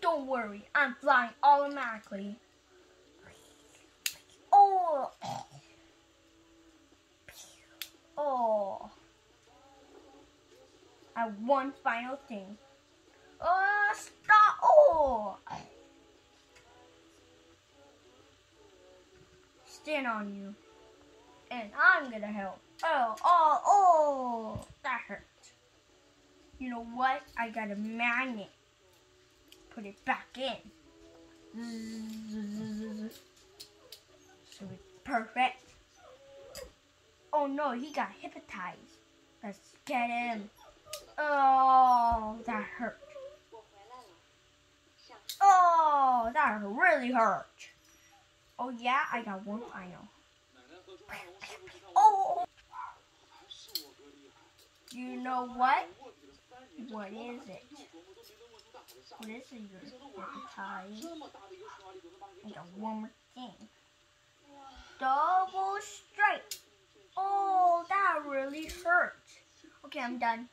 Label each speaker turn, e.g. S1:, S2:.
S1: Don't worry. I'm flying automatically. Oh. Oh. I one final thing. Oh, stop. Oh. Stand on you. And I'm gonna help. Oh, oh, oh. That hurt. You know what? I got a magnet. Put it back in. So it's perfect. Oh no, he got hypnotized. Let's get him. Oh, that hurt. Oh, that really hurt. Oh yeah, I got one final. Oh, you know what? What is it? What is it you're hypnotized? I got one more thing. Double strike. Oh, that really hurt. Okay, I'm done.